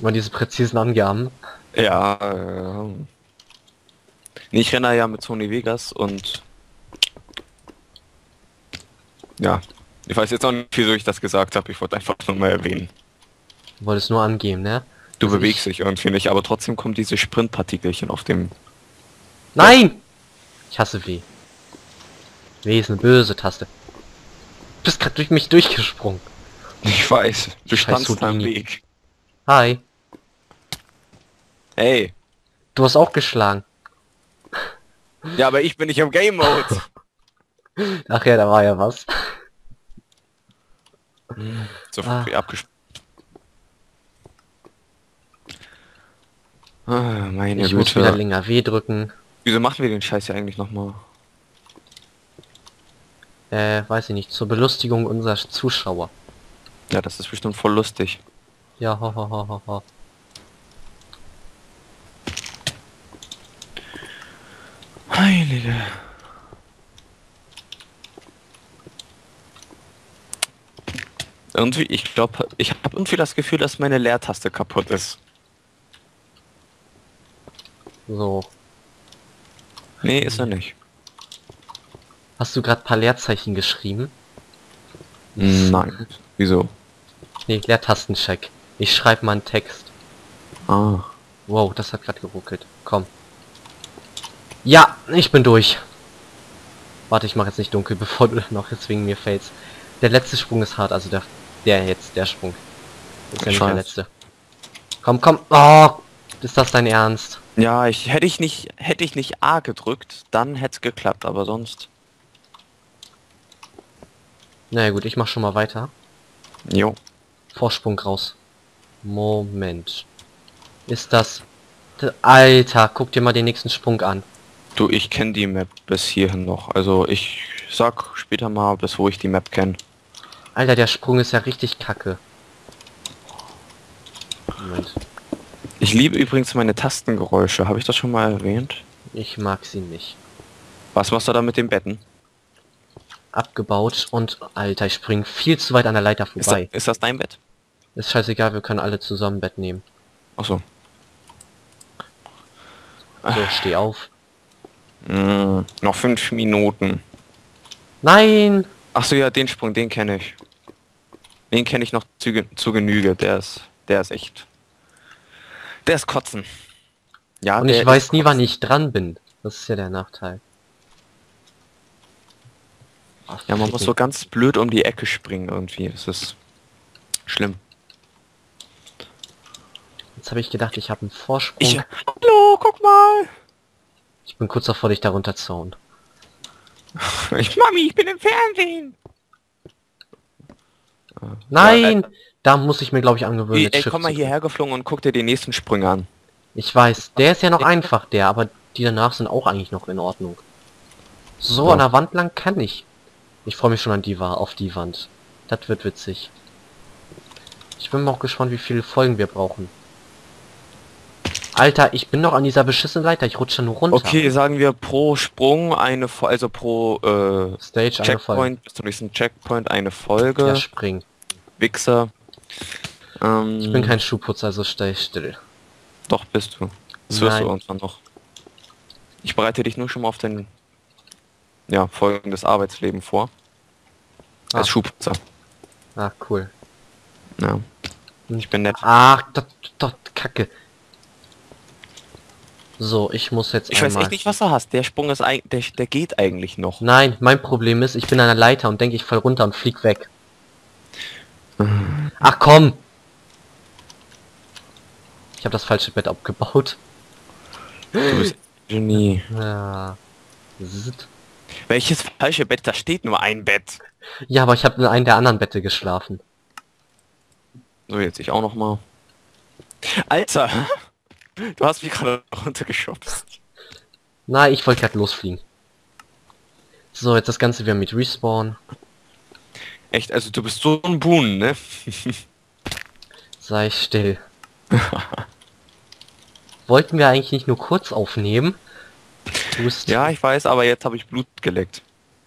Immer diese präzisen Angaben. Ja, äh, ich renne ja mit Sony Vegas und ja, ich weiß jetzt auch nicht, wieso ich das gesagt habe. Ich wollte einfach nur mal erwähnen. Du wolltest nur angeben, ne? Du Also bewegst ich- dich irgendwie nicht, aber trotzdem kommen diese Sprintpartikelchen auf dem. Nein! Ich hasse W. W ist eine böse Taste. Du bist gerade durch mich durchgesprungen. Ich weiß, du Scheiß standst am. Weg. Hi. Hey, Du hast auch geschlagen. ja, aber ich bin nicht im Game Mode. Ach ja, da war ja was. so Ah. abgesprochen. Ah, meine ich muss wieder Güte. länger W drücken. Wieso machen wir den Scheiß hier eigentlich nochmal? Äh, weiß ich nicht. Zur Belustigung unserer Zuschauer. Ja, das ist bestimmt voll lustig. Ja, ho, ho, ho, ho, ho. Heilige. Irgendwie, ich glaube, ich habe irgendwie das Gefühl, dass meine Leertaste kaputt ist. So. Nee, ist er nicht. Hast du gerade paar Leerzeichen geschrieben? Nein. Wieso? Nee, Leertastencheck. Ich schreibe mal einen Text. Ah. Wow, das hat gerade geruckelt. Komm. Ja, ich bin durch. Warte, ich mache jetzt nicht dunkel, bevor du noch jetzt wegen mir fällst. Der letzte Sprung ist hart, also der, der jetzt, der Sprung. Ist ja Ich nicht der letzte. Komm, komm. Oh, ist das dein Ernst? Ja, ich hätte ich nicht hätte ich nicht A gedrückt, dann hätte es geklappt, aber sonst. Na ja, gut, ich mach schon mal weiter. Jo. Vorsprung raus. Moment. Ist das... Alter, guck dir mal den nächsten Sprung an. Du, ich kenne die Map bis hierhin noch. Also ich sag später mal, bis wo ich die Map kenne. Alter, der Sprung ist ja richtig kacke. Moment. Ich liebe übrigens meine Tastengeräusche. Habe ich das schon mal erwähnt? Ich mag sie nicht. Was machst du da mit den Betten? Abgebaut und... Alter, ich spring viel zu weit an der Leiter Ist, das, vorbei. ist das dein Bett? Ist scheißegal, wir können alle zusammen Bett nehmen. Achso. So, steh auf. Mm, noch fünf Minuten. Nein! Achso, ja, den Sprung, den kenne ich. Den kenne ich noch zu, zu Genüge. Der ist, der ist echt. Der ist kotzen. Ja, Und ich weiß nie, kotzen. wann ich dran bin. Das ist ja der Nachteil. Ach, Ja, man muss so ganz blöd um die Ecke springen irgendwie. Das ist schlimm. Jetzt habe ich gedacht, ich habe einen Vorsprung. Ich, hallo, guck mal. Ich bin kurz davor, dich darunter zu hauen. Ich, Mami, ich bin im Fernsehen. Nein! da muss ich mir, glaube ich, angewöhnen, Ey, mit ey, komm mal hierher geflogen und guck dir die nächsten Sprünge an. Ich weiß, der ist ja noch einfach, der, aber die danach sind auch eigentlich noch in Ordnung. So Ja. an der Wand lang kann ich. Ich freue mich schon an die auf die Wand. Das wird witzig. Ich bin mal auch gespannt, wie viele Folgen wir brauchen. Alter, ich bin noch an dieser beschissenen Leiter, ich rutsche nur runter. Okay, sagen wir pro Sprung eine, Fo- also pro äh, Stage, Folge. Checkpoint, bis zum nächsten Checkpoint eine Folge. Ja, spring. Wichser. Ähm, Ich bin kein Schuhputzer, also stell still. Doch, bist du. Das wirst Nein. du irgendwann noch. Ich bereite dich nur schon mal auf den ja, folgendes Arbeitsleben vor. Als Ah. Schuhputzer. Ah, cool. Ja. Ich bin nett. Ach, das, das, kacke. So, ich muss jetzt Ich weiß einmal... echt nicht, was du hast. Der Sprung ist eig- der, der geht eigentlich noch. Nein, mein Problem ist, ich bin an der Leiter und denke, ich fall runter und flieg weg. Ach komm! Ich habe das falsche Bett abgebaut. Du bist Genie. Ja. Welches falsche Bett? Da steht nur ein Bett. Ja, aber ich habe in einem der anderen Bette geschlafen. So, jetzt ich auch noch mal. Alter! Du hast mich gerade runtergeschubst. Na, ich wollte gerade losfliegen. So, jetzt das Ganze wieder mit Respawn. Echt, also du bist so ein Boon, ne? Sei still. Wollten wir eigentlich nicht nur kurz aufnehmen? Ja, ich weiß, aber jetzt habe ich Blut geleckt.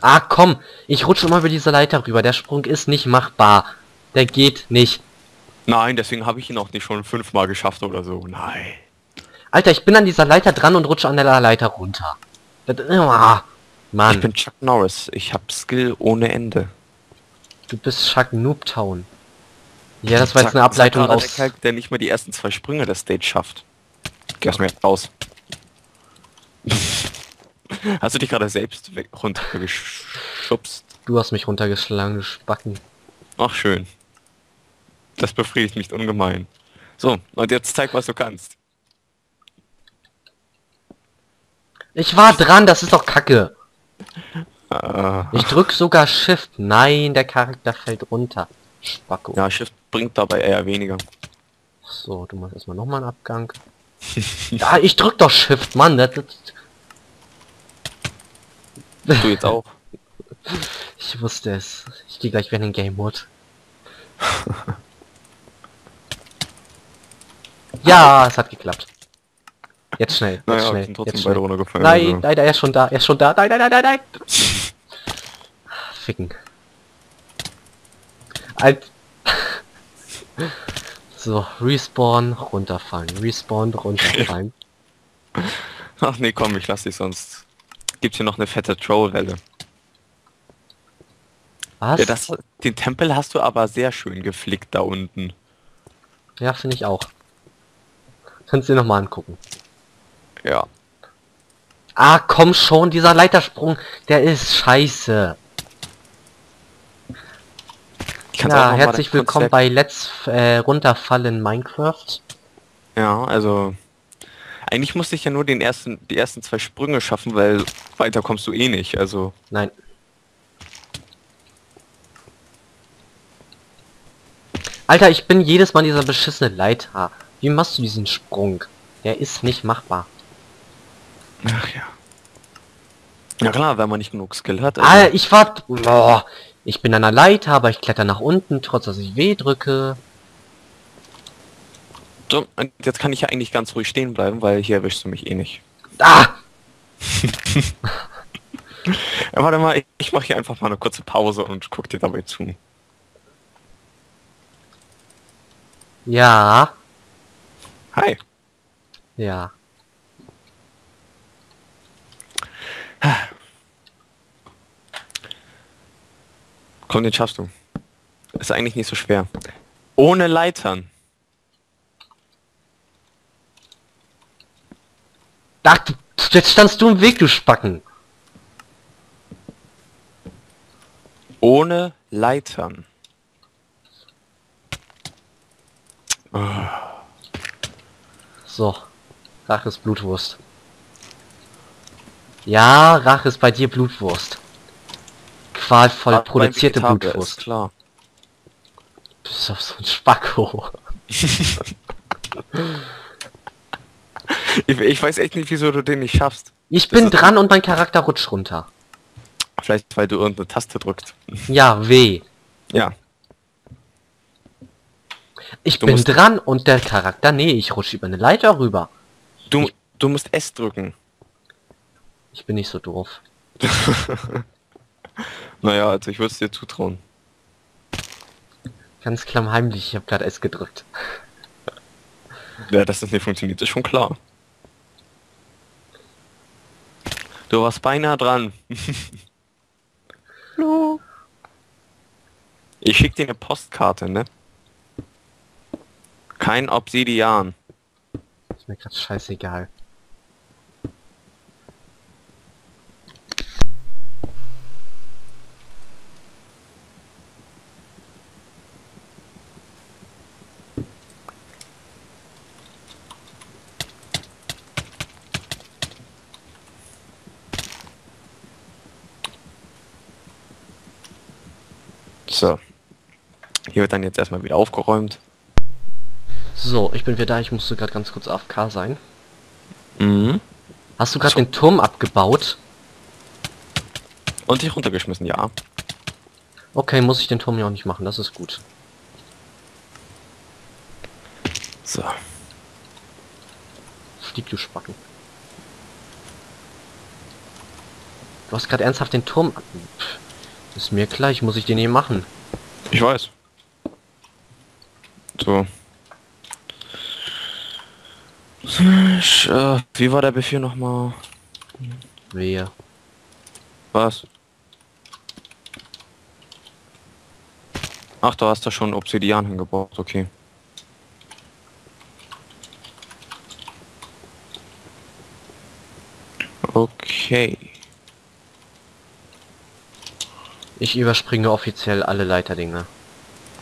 Ah, komm! Ich rutsche immer über diese Leiter rüber. Der Sprung ist nicht machbar. Der geht nicht. Nein, deswegen habe ich ihn auch nicht schon fünfmal geschafft oder so. Nein. Alter, ich bin an dieser Leiter dran und rutsche an der Leiter runter. Das, ah, Ich Mann, bin Chuck Norris. Ich habe Skill ohne Ende. du bist Chuck Noobtown. Ja, das war jetzt eine Ableitung aus... Der, Kalk, der nicht mal die ersten zwei Sprünge der Stage schafft. Geh aus mir raus. Hast du dich gerade selbst weg runtergeschubst? Du hast mich runtergeschlagen, Spacken. Ach schön. Das befriedigt mich ungemein. So, und jetzt zeig, was du kannst. Ich war dran, das ist doch kacke. Äh, Ich drück sogar Shift. Nein, der Charakter fällt runter. Spacko. ja, Shift bringt dabei eher weniger. So, du machst erstmal nochmal einen Abgang. ja, ich drück doch Shift, Mann. Das, das, Du jetzt auch. ich wusste es. Ich gehe gleich wieder in den Game Mode. ja, es hat geklappt. Jetzt schnell, jetzt Naja, schnell, jetzt schnell. runtergefallen. Nein, also. nein, er ist schon da, er ist schon da. Nein, nein, nein, nein, nein. Ficken. Alt. So, respawn, runterfallen, respawn, runterfallen. Ach nee, komm, ich lass dich sonst. Gibt's hier noch eine fette Trollwelle. Was? Ja, das, den Tempel hast du aber sehr schön geflickt da unten. Ja, finde ich auch. Kannst du dir nochmal angucken. Ja. Ah, komm schon, dieser Leitersprung, der ist scheiße. Ich Ja, herzlich willkommen bei Let's äh, Runterfallen Minecraft. Ja, also eigentlich musste ich ja nur den ersten, die ersten zwei Sprünge schaffen, weil weiter kommst du eh nicht. Also Nein. Alter, ich bin jedes Mal dieser beschissene Leiter. Wie machst du diesen Sprung? Der ist nicht machbar. Ach ja. Ja klar, wenn man nicht genug Skill hat. also- Ah, ich war... Boah, ich bin an der Leiter, aber ich kletter nach unten, trotz dass ich W drücke. So, und jetzt kann ich ja eigentlich ganz ruhig stehen bleiben, weil hier erwischst du mich eh nicht. Ah! Ja, warte mal, ich, ich mache hier einfach mal eine kurze Pause und guck dir dabei zu. Ja. Hi. Ja. Komm, den schaffst du. Ist eigentlich nicht so schwer. Ohne Leitern. Ach, jetzt standst du im Weg, du Spacken. Ohne Leitern. So. Rache ist Blutwurst. Ja, Rache ist bei dir Blutwurst. Qualvoll Aber produzierte Blutwurst. Klar. Du bist doch so ein Spacko. Ich, ich weiß echt nicht, wieso du den nicht schaffst. Ich Das bin dran und mein Charakter rutscht runter. Vielleicht, weil du irgendeine Taste drückst. Ja, weh. Ja. Ich Du bin dran und der Charakter, nee, ich rutsche über eine Leiter rüber. Du, du musst S drücken. Ich bin nicht so doof. Naja, also ich würde es dir zutrauen. Ganz klammheimlich, ich habe gerade S gedrückt. Ja, dass das nicht funktioniert, ist schon klar. Du warst beinahe dran. Hallo. Ich schick dir eine Postkarte, ne? Kein Obsidian. Ist mir gerade scheißegal. So. Hier wird dann jetzt erstmal wieder aufgeräumt. So, ich bin wieder da, ich musste gerade ganz kurz AFK sein. Mhm. Hast du gerade So. den Turm abgebaut? Und dich runtergeschmissen, ja. Okay, muss ich den Turm ja auch nicht machen, das ist gut. So. Flieg, du Spacken. Du hast gerade ernsthaft den Turm ab... Pff, Ist mir klar, ich muss ich den eh machen. Ich weiß. So. Sch- äh, Wie war der Befehl nochmal? Wehe. Was? Ach, du hast da schon Obsidian hingebaut, okay. Okay. Ich überspringe offiziell alle Leiterdinge.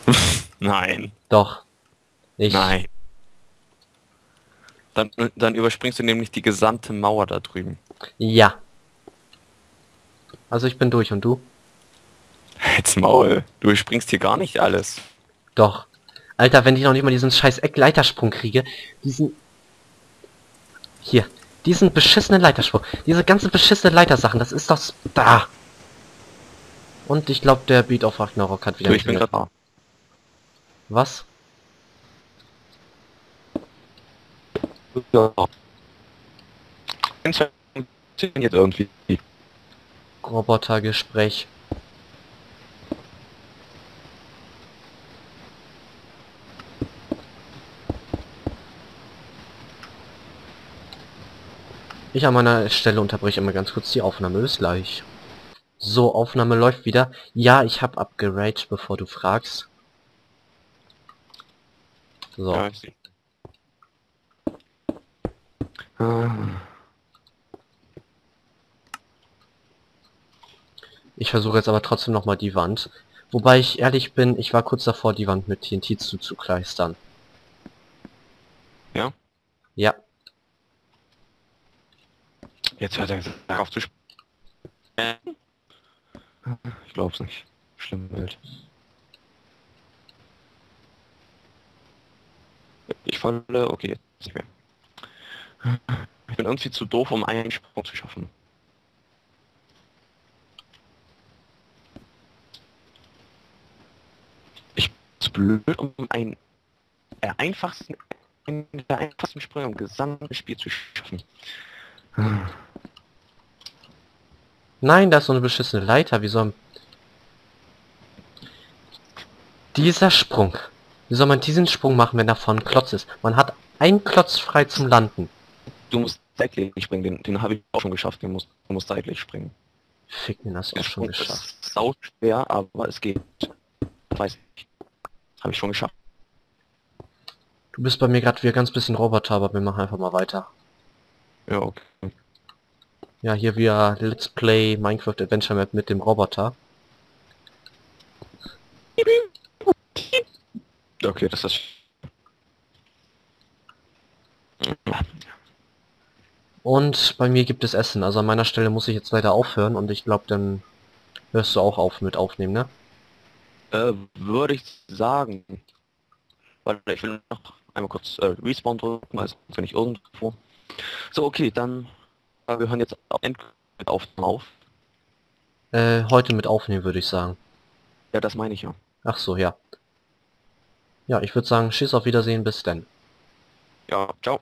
Nein. Doch. Ich. Nein. Dann, dann überspringst du nämlich die gesamte Mauer da drüben. Ja. Also ich bin durch und du? Jetzt Maul. Du überspringst hier gar nicht alles. Doch. Alter, wenn ich noch nicht mal diesen scheiß Eckleitersprung kriege, diesen... Hier. Diesen beschissenen Leitersprung. Diese ganzen beschissenen Leitersachen, das ist doch... Da. Und ich glaube, der Beat of Ragnarok hat wieder... Du, ich bin da. Was? Ja. Funktioniert irgendwie. Robotergespräch. Ich an meiner Stelle unterbreche immer ganz kurz die Aufnahme. Bis gleich. So, Aufnahme läuft wieder. Ja, ich hab abgeraged, bevor du fragst. So. Ja, ich sehe. Ah. Ich versuche jetzt aber trotzdem nochmal die Wand. Wobei ich ehrlich bin, ich war kurz davor, die Wand mit TNT zuzukleistern. Ja? Ja. Jetzt hört er darauf zu sprechen. Ich glaub's nicht. Schlimm Welt. Ich falle, okay, jetzt nicht mehr. Ich bin irgendwie zu doof, um einen Sprung zu schaffen. Ich bin zu blöd, um einen der einfachsten, einen der einfachsten Sprünge im gesamten Spiel zu schaffen. Nein, da ist so eine beschissene Leiter. Wie soll... Dieser Sprung. Wie soll man diesen Sprung machen, wenn da vorne ein Klotz ist? Man hat einen Klotz frei zum Landen. Du musst seitlich springen, den, den habe ich auch schon geschafft, den musst, du musst seitlich springen. Fick mir das auch Der schon geschafft. ist sau schwer, aber es geht. Weiß ich. Habe ich schon geschafft. Du bist bei mir gerade wieder ganz bisschen Roboter, aber wir machen einfach mal weiter. Ja, okay. Ja, hier wieder Let's Play Minecraft Adventure Map mit dem Roboter. Okay, das ist... Und bei mir gibt es Essen. Also an meiner Stelle muss ich jetzt leider aufhören und ich glaube, dann hörst du auch auf mit aufnehmen, ne? Äh, würde ich sagen. Warte, ich will noch einmal kurz äh, Respawn drücken, also wenn ich irgendwo... So, okay, dann... Wir hören jetzt endgültig mit Aufnahme auf. Äh, heute mit aufnehmen würde ich sagen. Ja, das meine ich ja. Ach so, ja. Ja, ich würde sagen, Tschüss, auf Wiedersehen, bis denn. Ja, ciao.